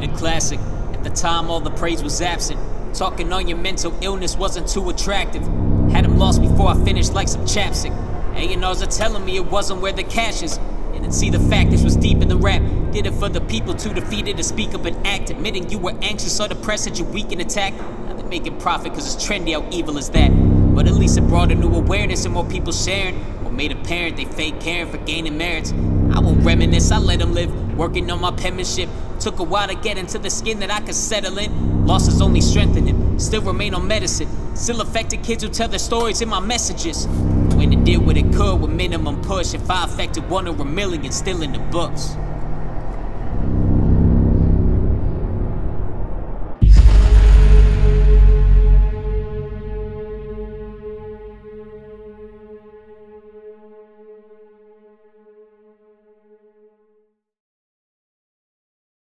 made a classic. At the time, all the praise was absent. Talking on your mental illness wasn't too attractive. Had him lost before I finished like some chapstick. A&Rs are telling me it wasn't where the cash is. Didn't see the fact this was deep in the rap. Did it for the people too defeated to speak up and act. Admitting you were anxious or depressed that you're weak and attacked. Now they're making profit cause it's trendy, how evil is that? But at least it brought a new awareness and more people sharing. Or made apparent they fake caring for gaining merits. I won't reminisce, I let them live. Working on my penmanship. Took a while to get into the skin that I could settle in. Losses only strengthened it. Still remain on medicine. Still affected kids who tell their stories in my messages. When it did what it could with minimum push. If I affected one or a million, still in the books.